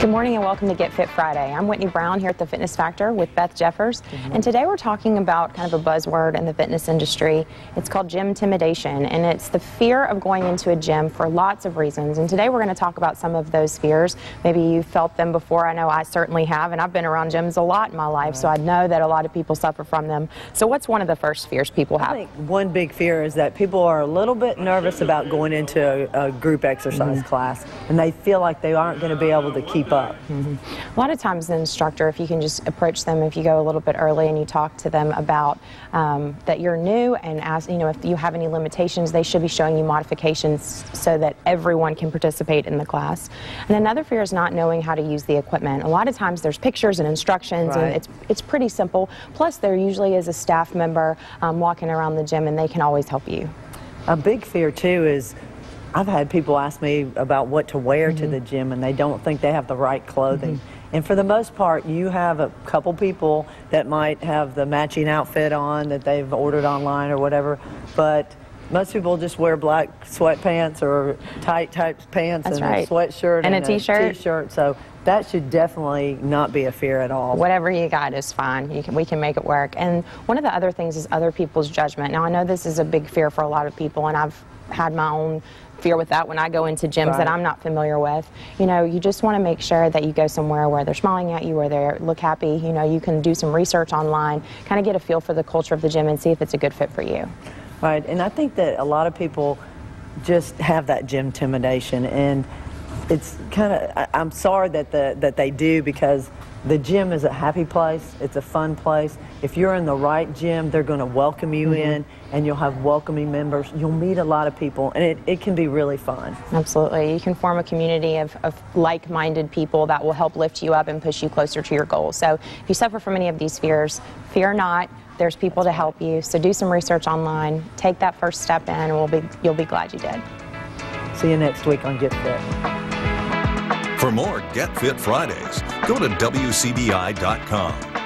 Good morning and welcome to Get Fit Friday. I'm Whitney Brown here at the Fitness Factor with Beth Jeffers. And today we're talking about kind of a buzzword in the fitness industry. It's called gym intimidation and it's the fear of going into a gym for lots of reasons. And today we're going to talk about some of those fears. Maybe you've felt them before. I know I certainly have and I've been around gyms a lot in my life so I know that a lot of people suffer from them. So what's one of the first fears people have? I think one big fear is that people are a little bit nervous about going into a, a group exercise mm-hmm. class and they feel like they aren't going to be able to keep up. A lot of times, the instructor, if you can just approach them, if you go a little bit early and you talk to them about um, that you're new and ask, you know, if you have any limitations, they should be showing you modifications so that everyone can participate in the class. And another fear is not knowing how to use the equipment. A lot of times, there's pictures and instructions, Right. and it's it's pretty simple. Plus, there usually is a staff member um, walking around the gym, and they can always help you. A big fear too is I've had people ask me about what to wear Mm-hmm. to the gym and they don't think they have the right clothing. And for the most part, you have a couple people that might have the matching outfit on that they've ordered online or whatever, but most people just wear black sweatpants or tight tight pants That's and right. a sweatshirt And a t-shirt. t-shirt. So that should definitely not be a fear at all. Whatever you got is fine. You can, we can make it work. And one of the other things is other people's judgment. Now, I know this is a big fear for a lot of people, and I've had my own fear with that when I go into gyms that I'm not familiar with. You know, you just want to make sure that you go somewhere where they're smiling at you, where they look happy. You know, you can do some research online, kind of get a feel for the culture of the gym and see if it's a good fit for you. Right, and I think that a lot of people just have that gym intimidation, and it's kind of. I'm sorry that the that they do because the gym is a happy place. It's a fun place. If you're in the right gym, they're going to welcome you mm-hmm. in, and you'll have welcoming members. You'll meet a lot of people, and it, it can be really fun. Absolutely. You can form a community of, of like minded people that will help lift you up and push you closer to your goals. So if you suffer from any of these fears, fear not. There's people to help you. So do some research online. Take that first step in, and we'll be, you'll be glad you did. See you next week on Get Fit. For more Get Fit Fridays, go to WCBI.com